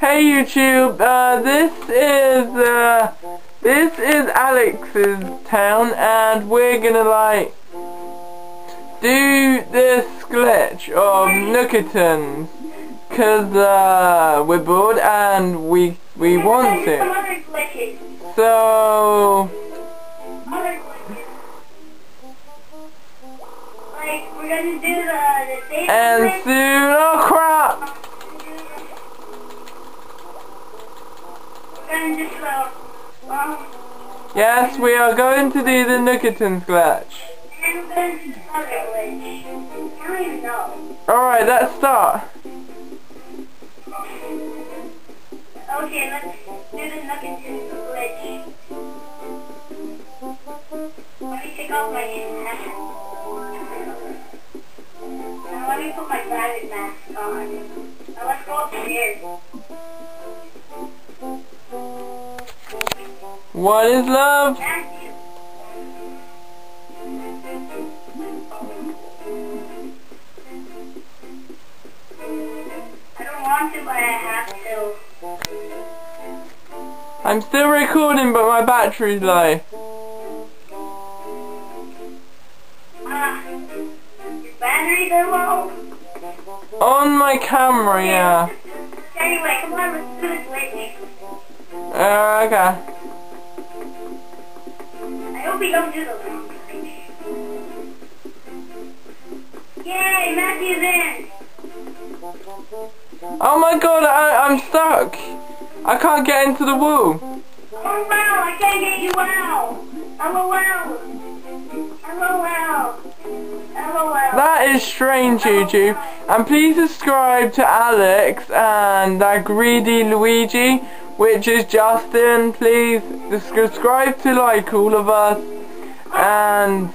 Hey YouTube, uh, this is, uh, this is Alex's town and we're gonna like, do this glitch of Nookington's. Cause, uh, we're bored and we, we want Some to. other glitches. So, Other glitches. Like, we're gonna do the, the same and glitch. soon, oh crap! We're gonna just, uh, um, Yes, we are going to do the. I know. Alright, let's start. Okay, let's do the Nuggets glitch. Let me take off my hat. Now let me put my private mask on. Now let's go upstairs. What is love? I don't want to, but I have to. I'm still recording, but my battery's low. Your batteries low. On my camera, yeah. Anyway, come on, let's do this glitch. Uh, okay. I hope we don't do the. Yay, Matthew's in. Oh my god, I, I'm stuck. I can't get into the wall. Oh wow, I can't get you out. I'm a wow! I'm a LOL. That is strange, YouTube. And please subscribe to Alex and that greedy Luigi, which is Justin. Please subscribe to like all of us. And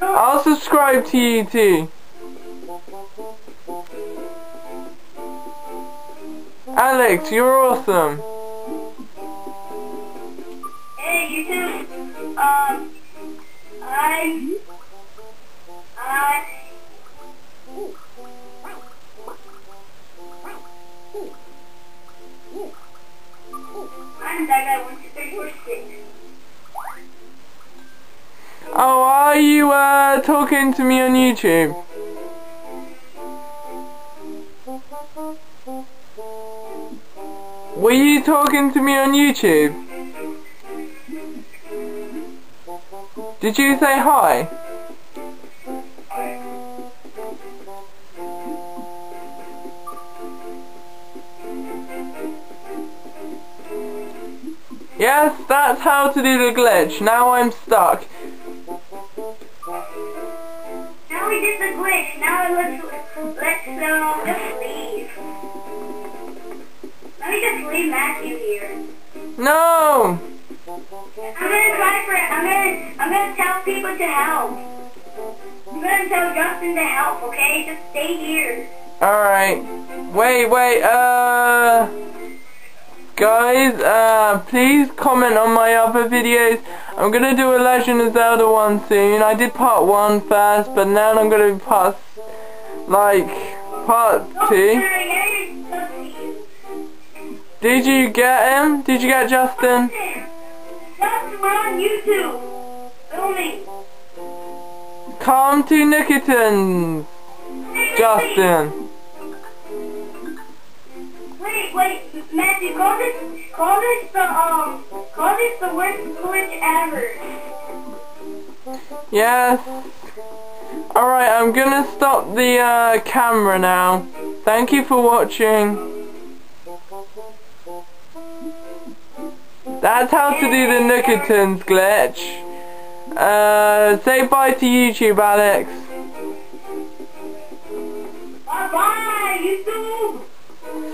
I'll subscribe to you too. Alex, you're awesome. Hey, you two. Um, I, I. Oh, are you uh, talking to me on YouTube? Were you talking to me on YouTube? Did you say hi? Yes, that's how to do the glitch. Now I'm stuck. We did the glitch. Now let's let's um just leave. Let me just leave Matthew here. No! I'm gonna try for I'm gonna I'm gonna tell people to help. I'm gonna tell Justin to help, okay? Just stay here. Alright. Wait, wait, uh... Guys, uh, please comment on my other videos. I'm gonna do a Legend of Zelda one soon. I did part one first, but now I'm gonna do part, like, part two. Did you get him? Did you get Justin? Justin, we're on YouTube. Filming. Come to Nickerton, Justin. Wait, wait, Matthew, call this, call this the, um, call this the worst glitch ever. Yes. Alright, I'm gonna stop the uh, camera now. Thank you for watching. That's how to do the Nookington's glitch. Uh, say bye to YouTube, Alex. Bye-bye, YouTube.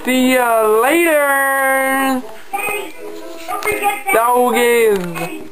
See ya later, Don't